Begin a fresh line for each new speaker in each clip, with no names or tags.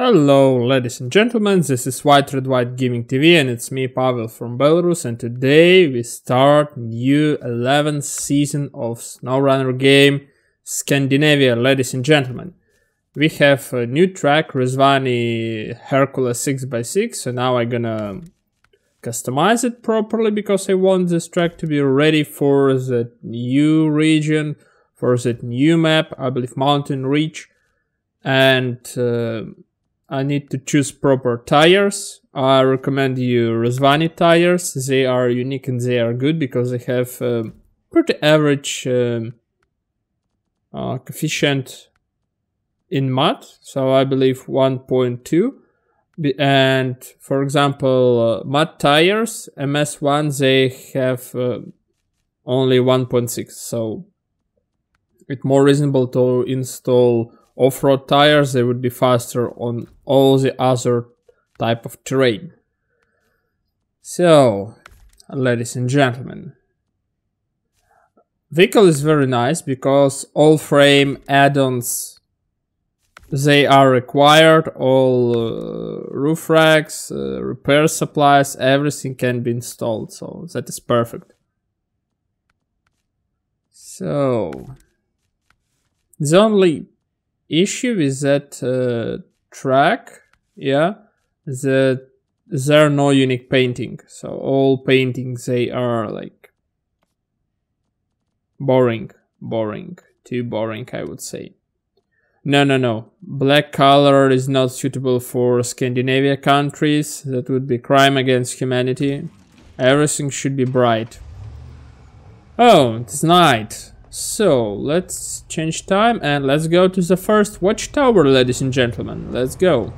Hello, ladies and gentlemen, this is White Red White Gaming TV and it's me, Pavel from Belarus. And today we start new 11th season of SnowRunner game Scandinavia, ladies and gentlemen. We have a new track, Rezvani Hercules 6x6, so now I'm gonna customize it properly because I want this track to be ready for the new region, for the new map, I believe Mountain Ridge. And uh, I need to choose proper tires. I recommend you Rezvani tires. They are unique and they are good because they have um, pretty average um, uh, coefficient in mud. So I believe 1.2. And for example, uh, mud tires, MS1, they have uh, only 1.6. So it's more reasonable to install off-road tires they would be faster on all the other type of terrain. So ladies and gentlemen vehicle is very nice because all frame add-ons they are required all uh, roof racks uh, repair supplies everything can be installed so that is perfect. So the only issue is that uh, track, yeah, that there are no unique painting. So all paintings they are like boring, boring, too boring, I would say. No, no, no. Black color is not suitable for Scandinavia countries. That would be crime against humanity. Everything should be bright. Oh, it's night. So, let's change time and let's go to the first watchtower, ladies and gentlemen. Let's go.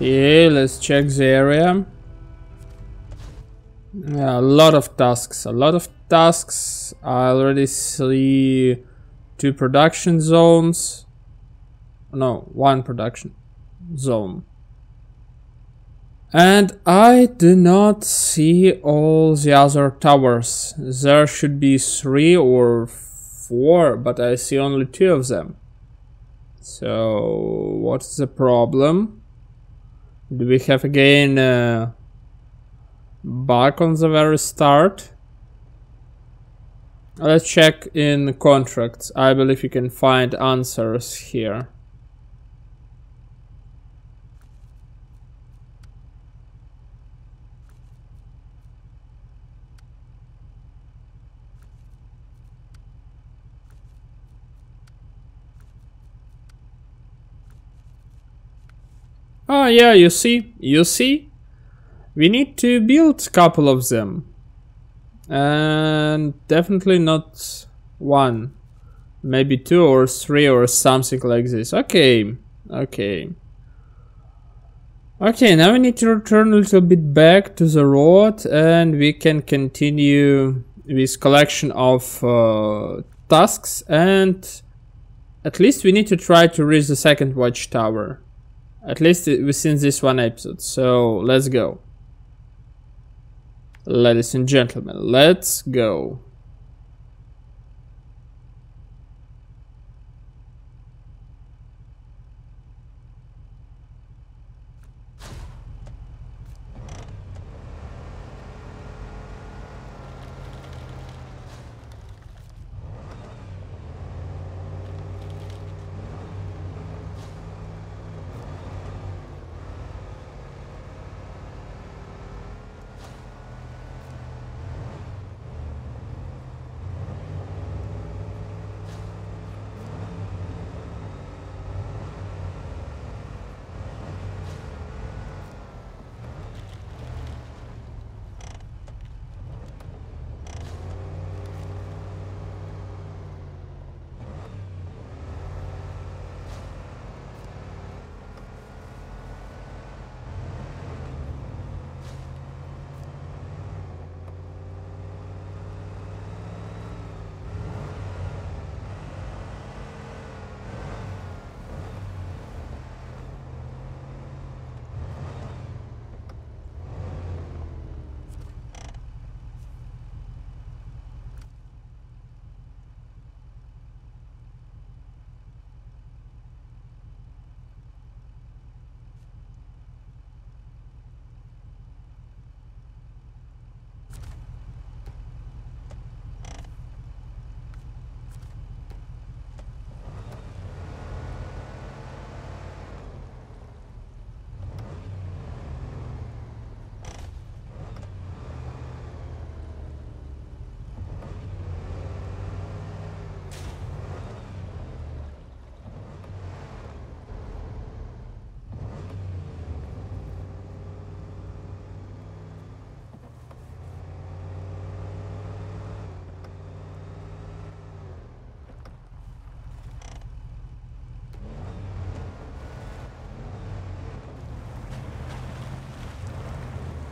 Okay, let's check the area. Yeah, a lot of tasks, a lot of tasks. I already see two production zones. No, one production zone. And I do not see all the other towers. There should be three or four, but I see only two of them. So, what's the problem? Do we have again uh, back on the very start? Let's check in contracts. I believe you can find answers here. Yeah, you see, you see? We need to build a couple of them. And definitely not one. Maybe two or three or something like this. Okay, okay. Okay, now we need to return a little bit back to the road and we can continue with collection of uh, tasks and at least we need to try to reach the second watchtower. At least within this one episode. So let's go. Ladies and gentlemen, let's go.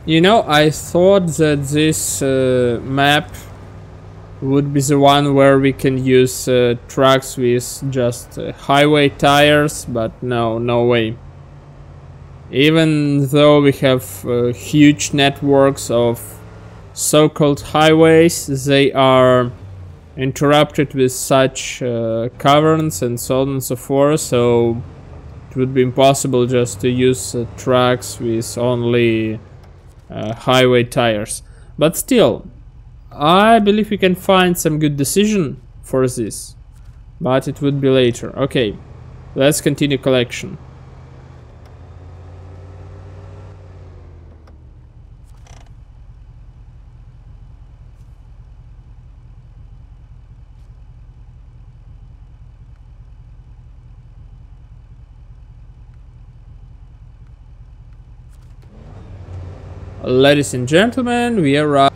You know, I thought that this uh, map would be the one where we can use uh, trucks with just uh, highway tires, but no, no way. Even though we have uh, huge networks of so-called highways, they are interrupted with such uh, caverns and so on and so forth, so it would be impossible just to use uh, trucks with only uh, highway tires. But still, I believe we can find some good decision for this. But it would be later. Okay, let's continue collection. Ladies and gentlemen, we arrived.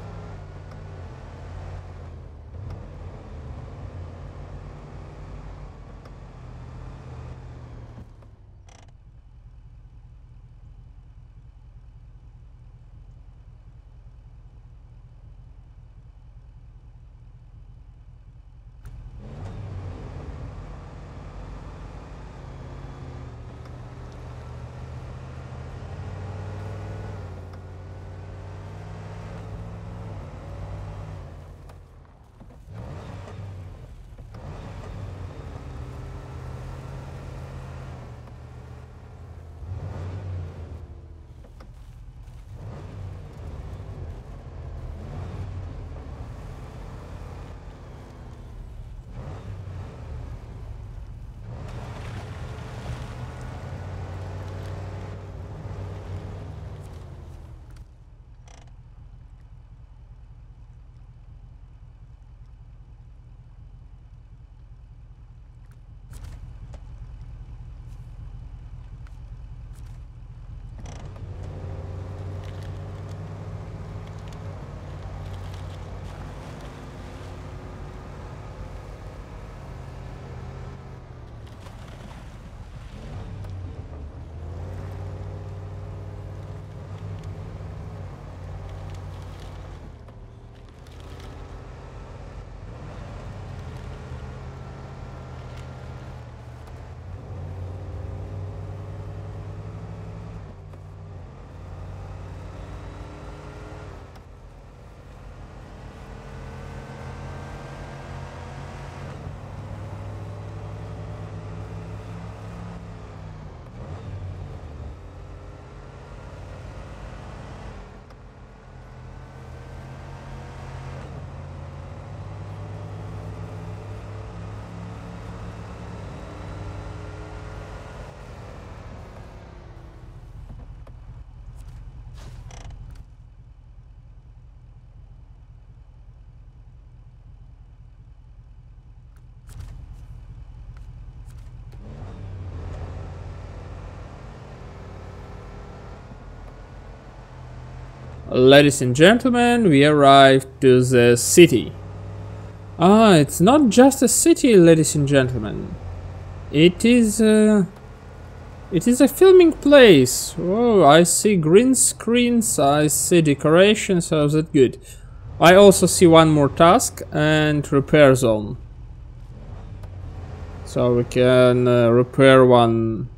Ladies and gentlemen, we arrived to the city. Ah, it's not just a city, ladies and gentlemen. It is a... It is a filming place. Oh, I see green screens, I see decorations, so that's good. I also see one more task and repair zone. So we can uh, repair one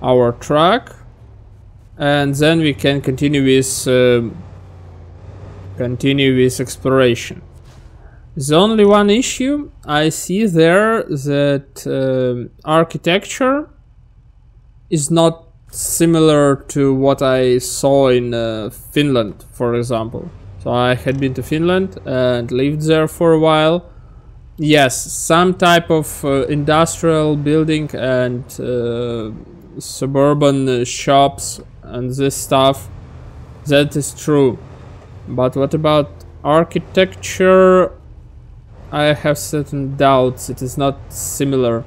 our truck and then we can continue with uh, continue with exploration. The only one issue I see there that uh, architecture is not similar to what I saw in uh, Finland, for example. So I had been to Finland and lived there for a while. Yes, some type of uh, industrial building and uh, suburban uh, shops and this stuff. That is true. But what about architecture? I have certain doubts. It is not similar.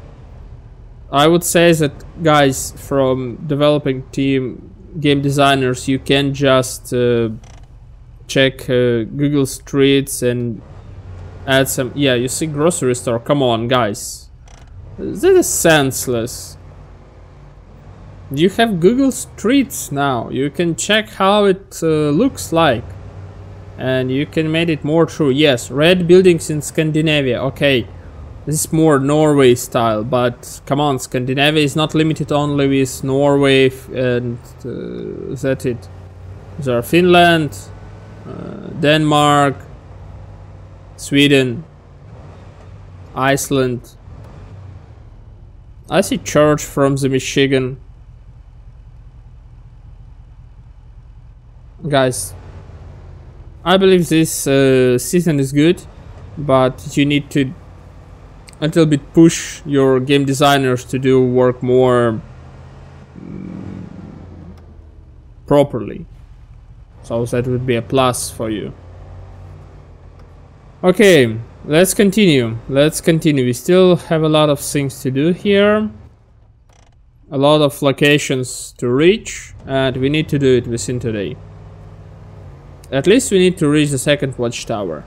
I would say that guys from developing team, game designers, you can just uh, check uh, Google Streets and add some. Yeah, you see grocery store. Come on, guys. That is senseless. You have Google Streets now. You can check how it uh, looks like. And you can make it more true. Yes, red buildings in Scandinavia. Okay, this is more Norway style. But come on, Scandinavia is not limited only with Norway and uh, that it. There are Finland, uh, Denmark, Sweden, Iceland. I see church from the Michigan. Guys, I believe this uh, season is good, but you need to a little bit push your game designers to do work more mm, properly. So that would be a plus for you. Okay, let's continue. Let's continue. We still have a lot of things to do here. A lot of locations to reach, and we need to do it within today. At least we need to reach the second watchtower.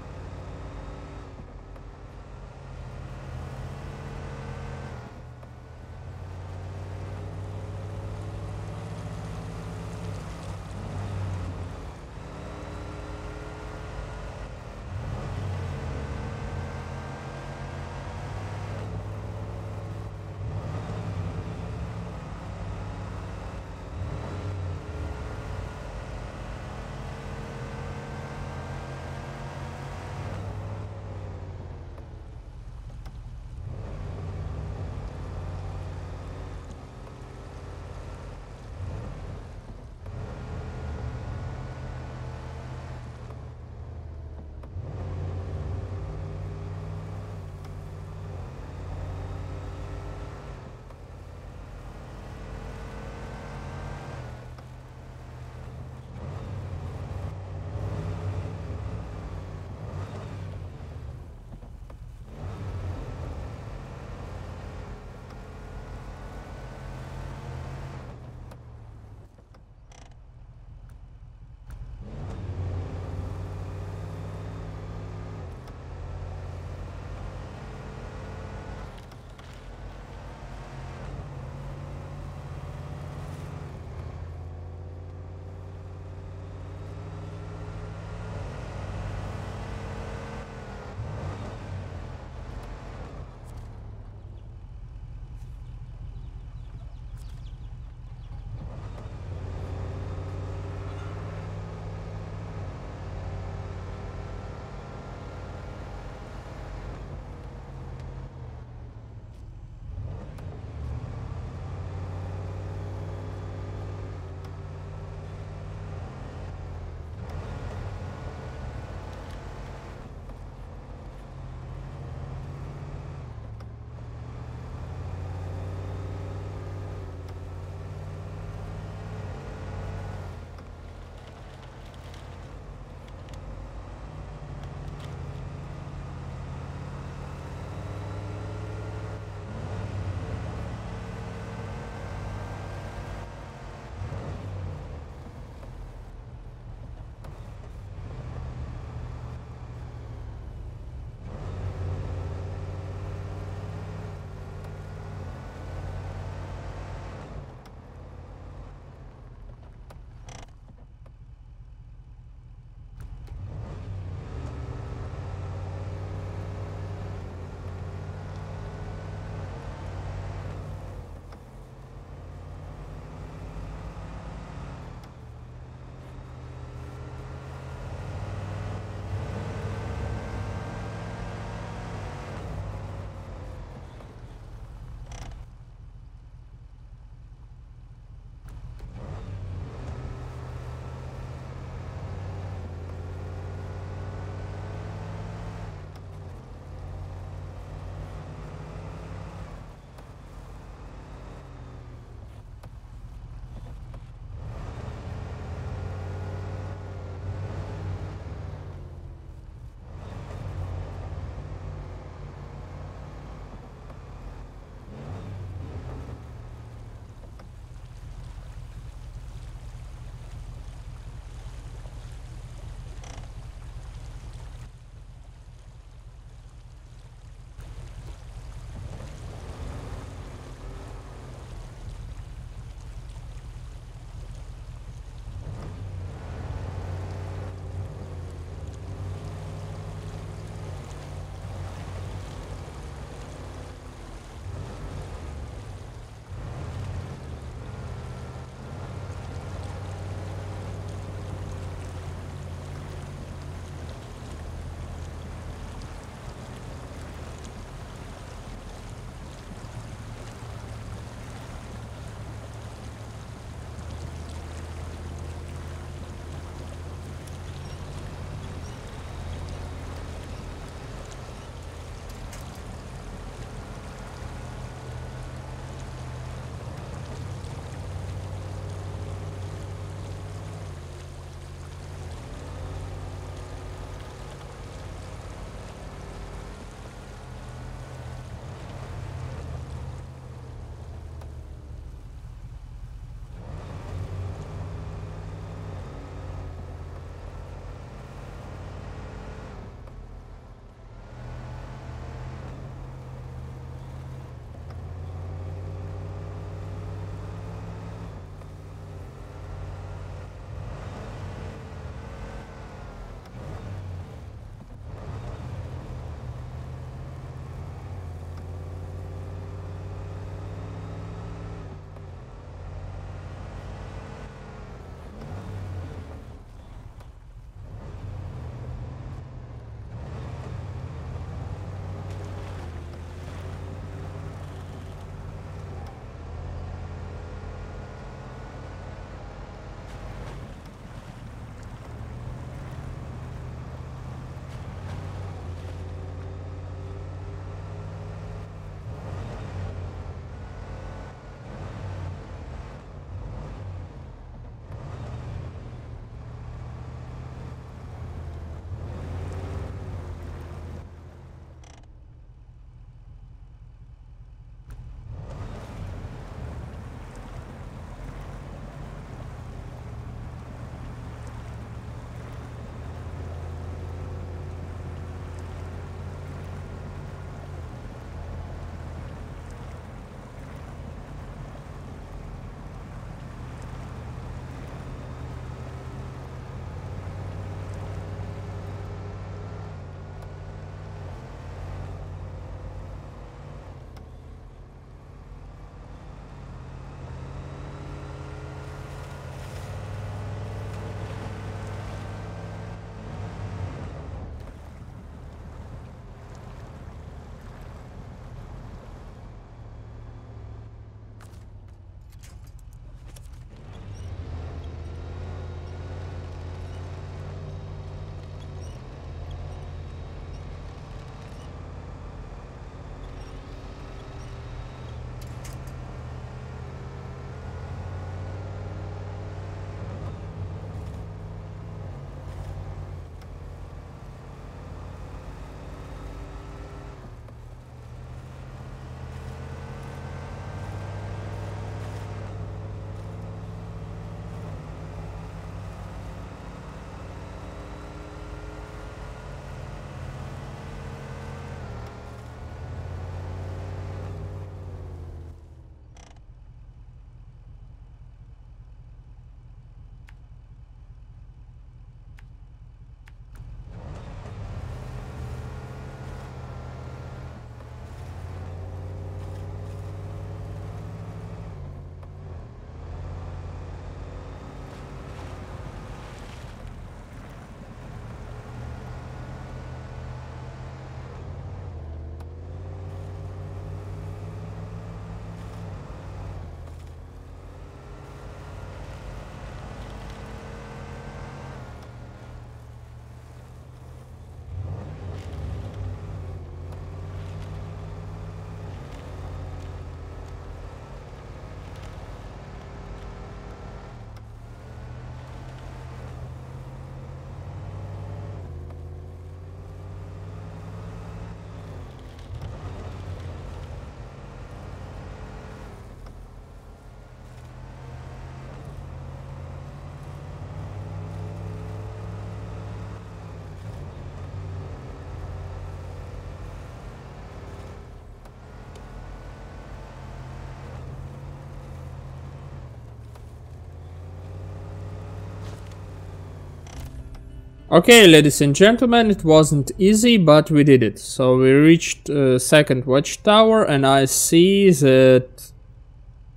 Okay, ladies and gentlemen, it wasn't easy, but we did it. So we reached uh, second watchtower, and I see that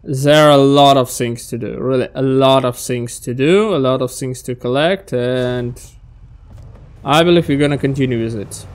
there are a lot of things to do. Really, a lot of things to do, a lot of things to collect, and I believe we're gonna continue with it.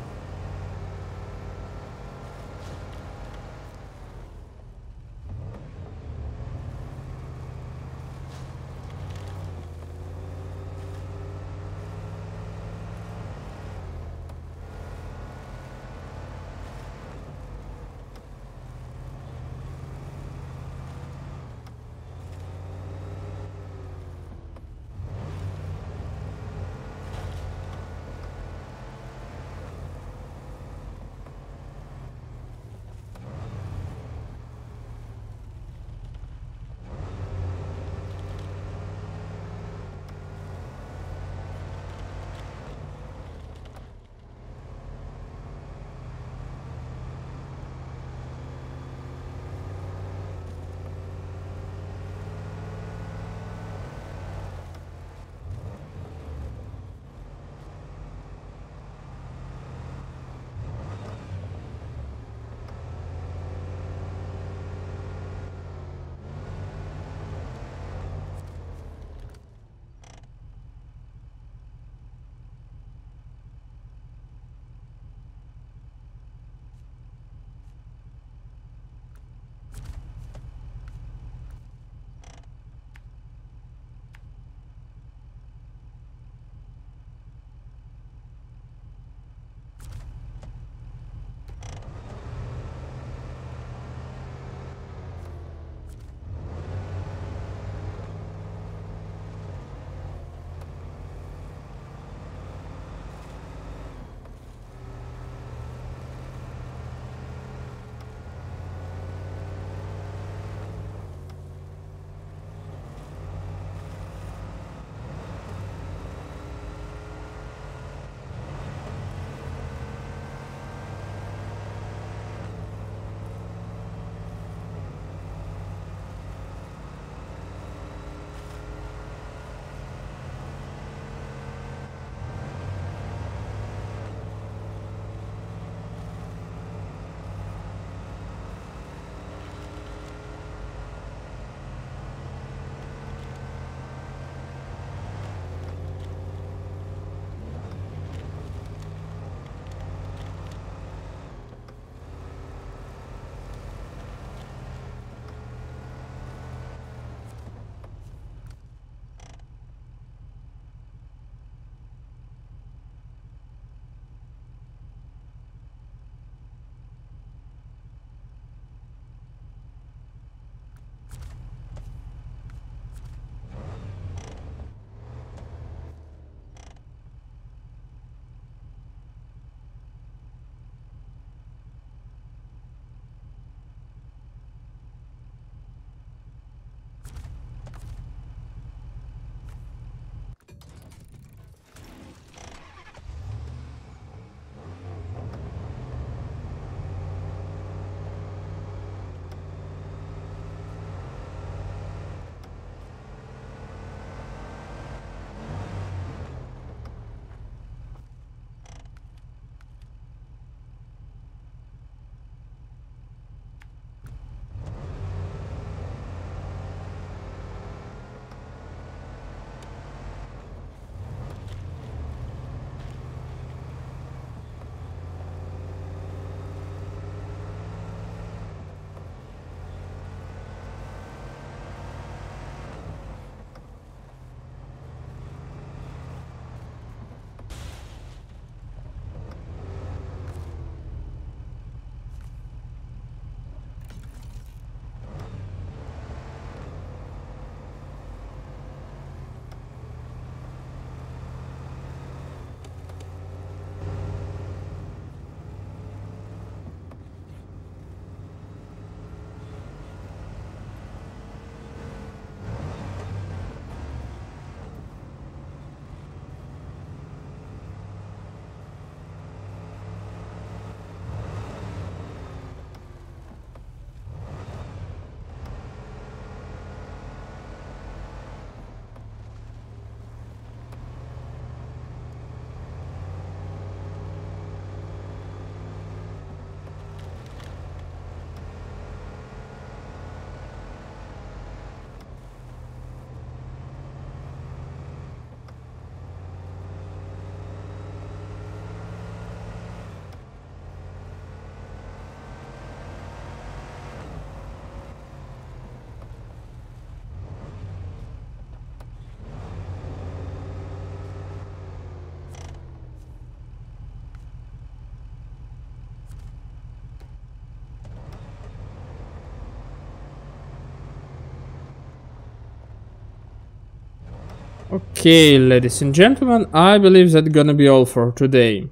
Okay, ladies and gentlemen, I believe that's gonna be all for today.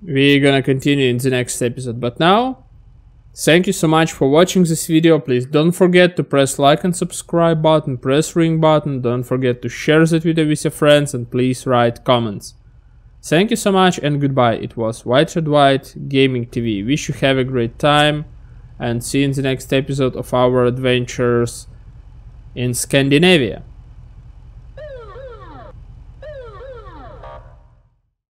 We're gonna continue in the next episode, but now, thank you so much for watching this video. Please don't forget to press like and subscribe button, press ring button, don't forget to share that video with your friends, and please write comments. Thank you so much and goodbye. It was White Red White Gaming TV. Wish you have a great time and see you in the next episode of our adventures in Scandinavia.